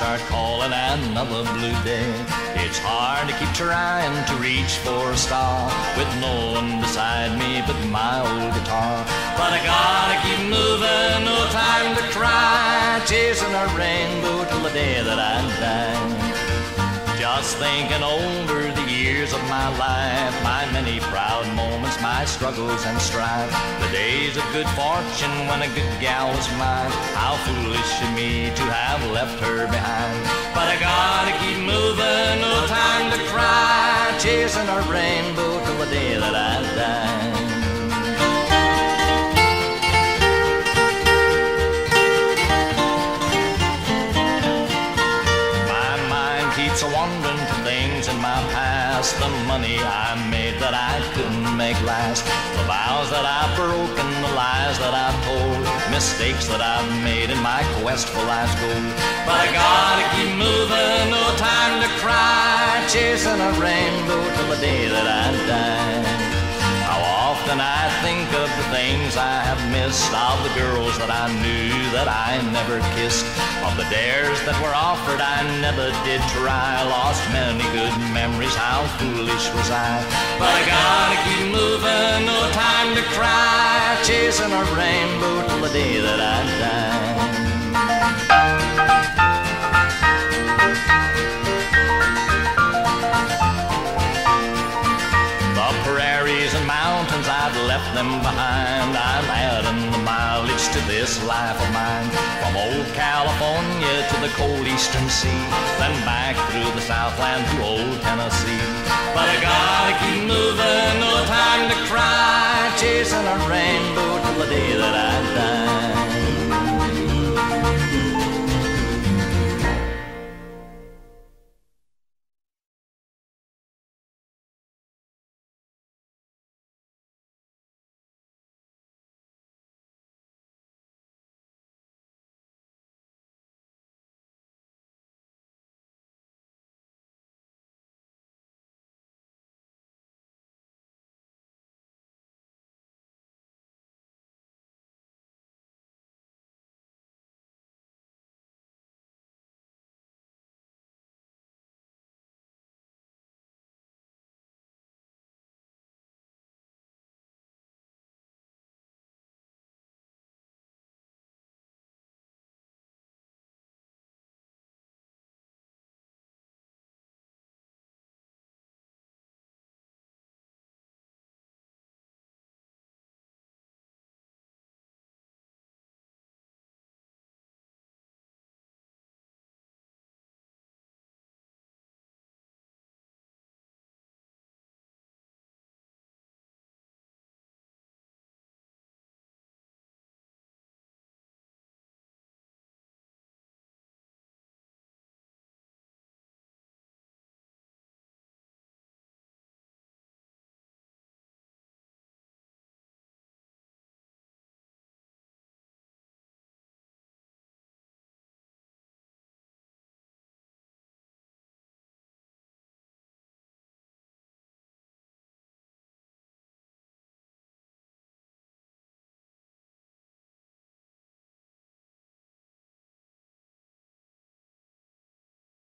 fall and another blue day. It's hard to keep trying to reach for a star with no one beside me but my old guitar. But I gotta keep moving, no time to cry, chasing a rainbow till the day that I die. Just thinking the years of my life, my many proud moments, my struggles and strife, the days of good fortune when a good gal was mine. How foolish of me to have left her behind. But I gotta keep moving, no time to cry, chasing a rainbow keeps a wandering to things in my past. The money I made that I couldn't make last. The vows that I've broken, the lies that I've told. Mistakes that I've made in my quest for life's goal. But I gotta keep moving, no time to cry. Chasing a rainbow till the day that I die often I think of the things I have missed, of the girls that I knew that I never kissed, of the dares that were offered I never did try. Lost many good memories, how foolish was I. But I gotta keep moving, no time to cry, chasing a rainbow till the day that I die. them behind. I'm adding the mileage to this life of mine. From old California to the cold eastern sea, then back through the Southland to old Tennessee. But I gotta keep moving, no time to cry, chasing a rainbow till the day that I